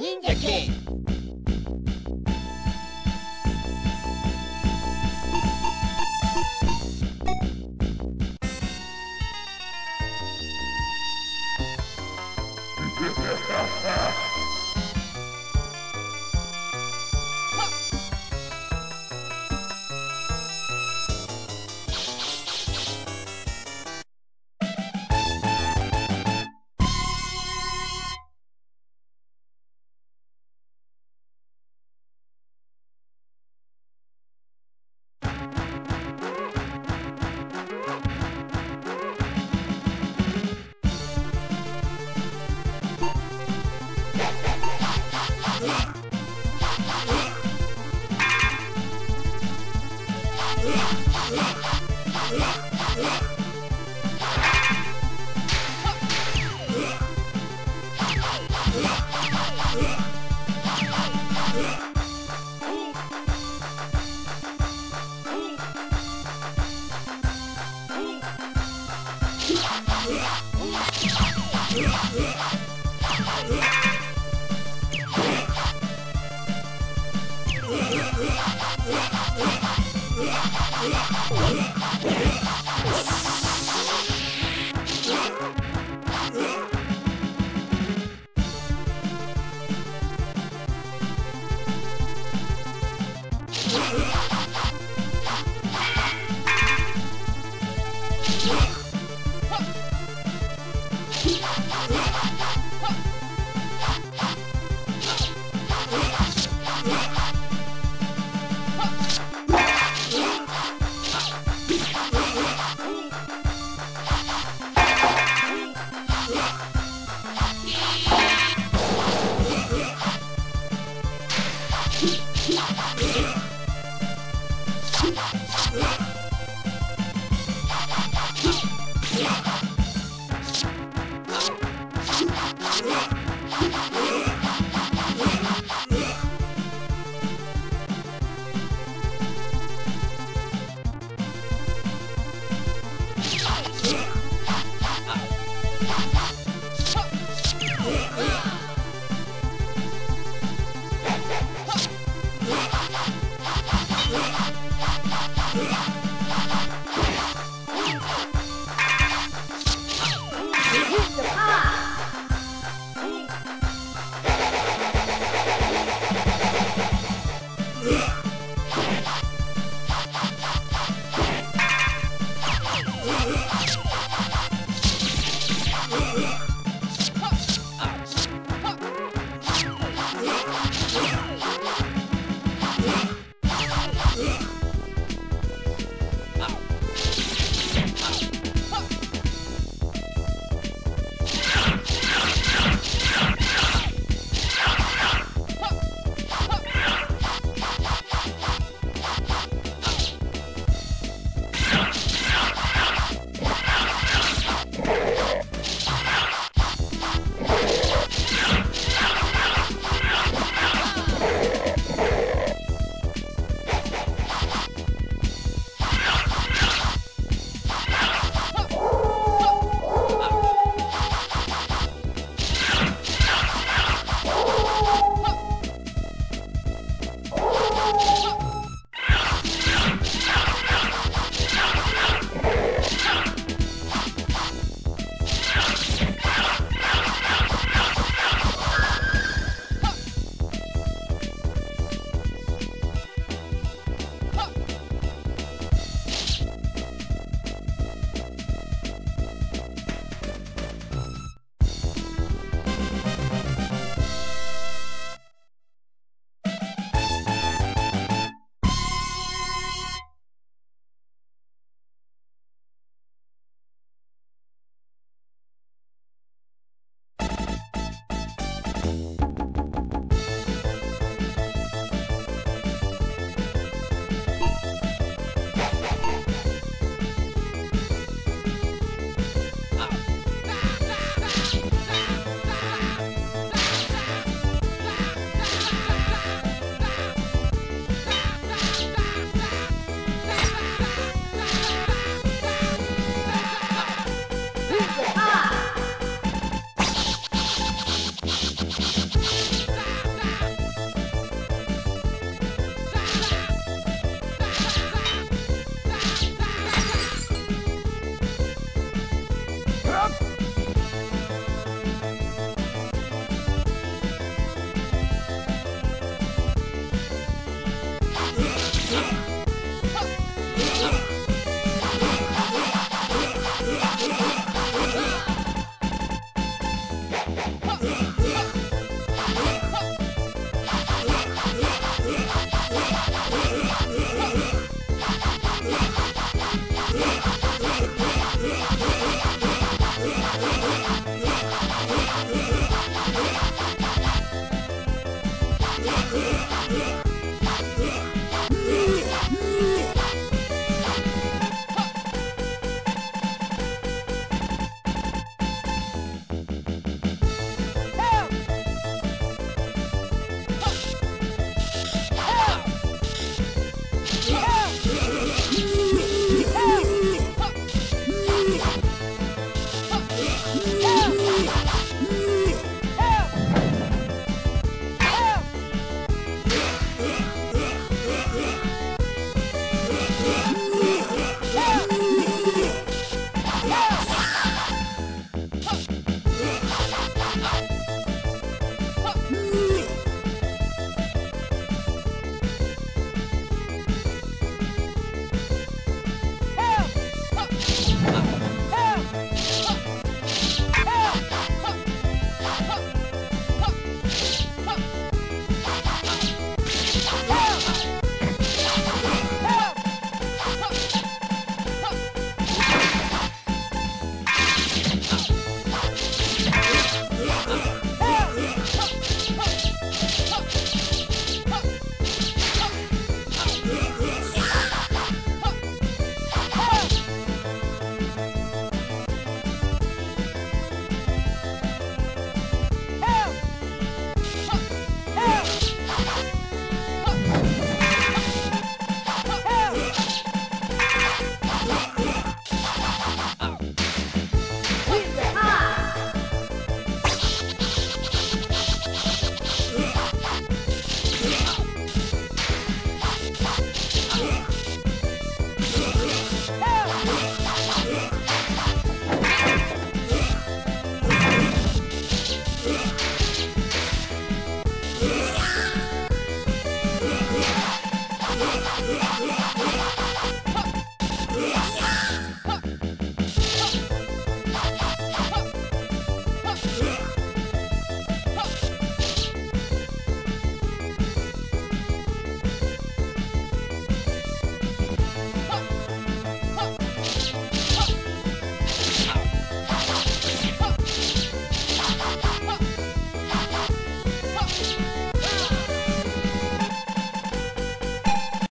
忍者 K Yeah. Bye.